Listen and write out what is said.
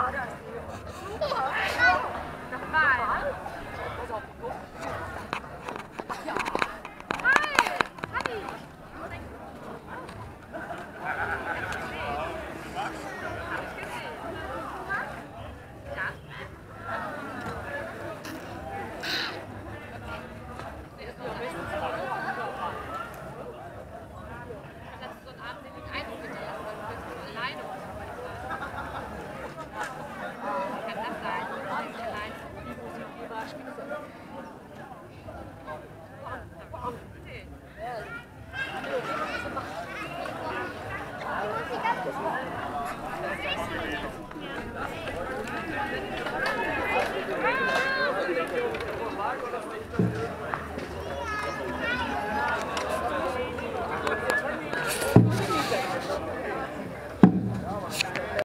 product. Thank you.